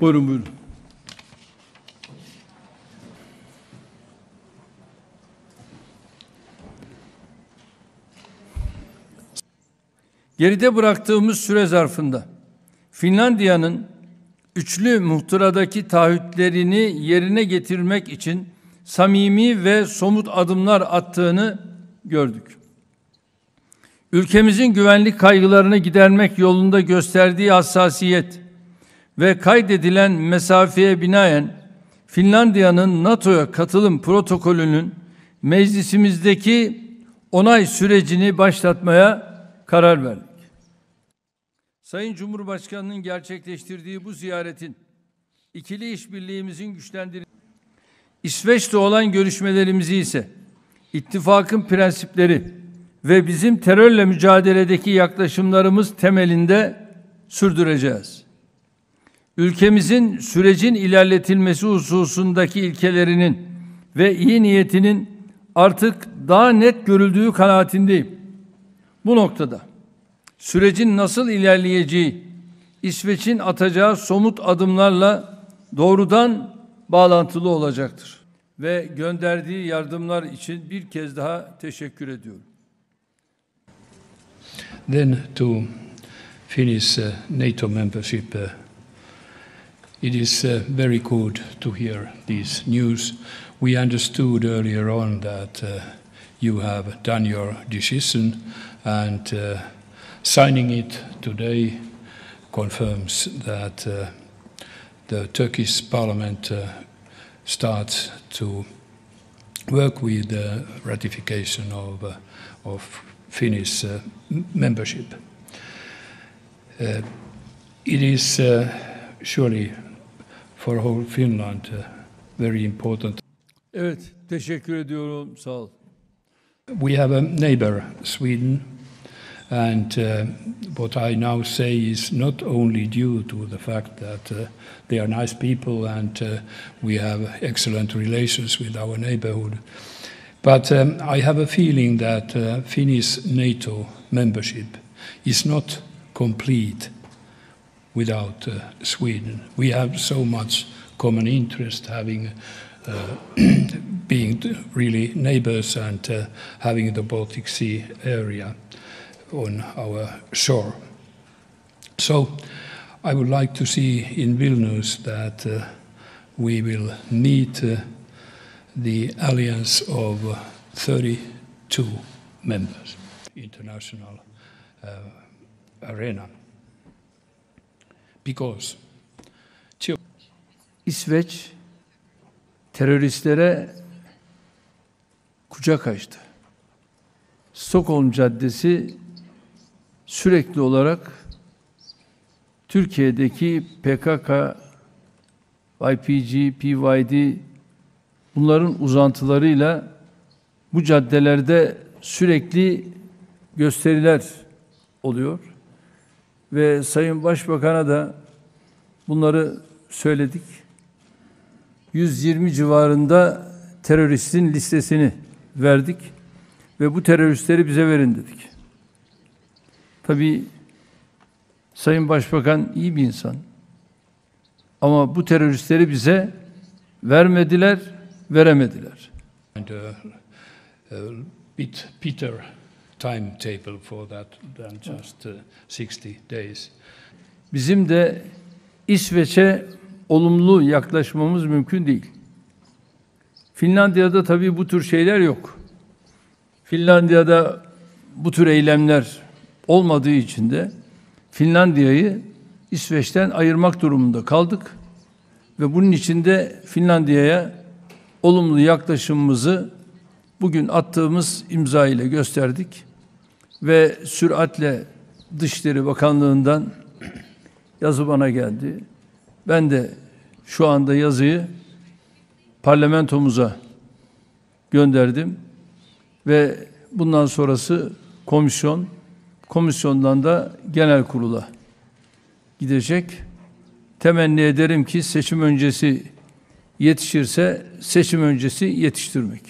Buyurun buyurun. Geride bıraktığımız süre zarfında Finlandiya'nın üçlü muhtıradaki taahhütlerini yerine getirmek için samimi ve somut adımlar attığını gördük. Ülkemizin güvenlik kaygılarını gidermek yolunda gösterdiği hassasiyet ve kaydedilen mesafeye binaen Finlandiya'nın NATO'ya katılım protokolünün meclisimizdeki onay sürecini başlatmaya karar verdik. Sayın Cumhurbaşkanı'nın gerçekleştirdiği bu ziyaretin ikili işbirliğimizin güçlendirilmesi, İsveç'le olan görüşmelerimizi ise ittifakın prensipleri ve bizim terörle mücadeledeki yaklaşımlarımız temelinde sürdüreceğiz. Ülkemizin sürecin ilerletilmesi hususundaki ilkelerinin ve iyi niyetinin artık daha net görüldüğü kanaatindeyim. Bu noktada sürecin nasıl ilerleyeceği İsveç'in atacağı somut adımlarla doğrudan bağlantılı olacaktır. Ve gönderdiği yardımlar için bir kez daha teşekkür ediyorum. Then to Finnish uh, NATO membership, uh, it is uh, very good to hear this news. We understood earlier on that uh, you have done your decision and uh, signing it today confirms that uh, the Turkish parliament uh, starts to work with the ratification of, uh, of Finnish membership. It is surely for whole Finland uh, very important. Evet, teşekkür ediyorum. Sağ ol. We have a neighbor, Sweden, and uh, what I now say is not only due to the fact that uh, they are nice people and uh, we have excellent relations with our neighborhood, but um, I have a feeling that uh, Finnish NATO membership is not complete without uh, Sweden. We have so much common interest having uh, being really neighbors and uh, having the Baltic Sea area on our shore. So I would like to see in Vilnius that uh, we will meet uh, the alliance of uh, 32 members, international uh, arena. Because İsveç teröristlere kucak açtı. Stockholm Caddesi sürekli olarak Türkiye'deki PKK, YPG, PYD bunların uzantılarıyla bu caddelerde sürekli gösteriler oluyor. Ve Sayın Başbakan'a da bunları söyledik. 120 civarında teröristin listesini verdik ve bu teröristleri bize verin dedik. Tabii Sayın Başbakan iyi bir insan. Ama bu teröristleri bize vermediler, veremediler. and a bit Peter timetable for that than just uh, 60 days. Bizim de İsveç'e olumlu yaklaşmamız mümkün değil. Finlandiya'da tabii bu tür şeyler yok. Finlandiya'da bu tür eylemler olmadığı için de Finlandiya'yı İsveç'ten ayırmak durumunda kaldık. Ve bunun için de Finlandiya'ya olumlu yaklaşımımızı bugün attığımız imza ile gösterdik. Ve süratle Dışişleri Bakanlığı'ndan yazı bana geldi. Ben de şu anda yazıyı parlamentomuza gönderdim ve bundan sonrası komisyon, komisyondan da genel kurula gidecek. Temenni ederim ki seçim öncesi yetişirse seçim öncesi yetiştirmek.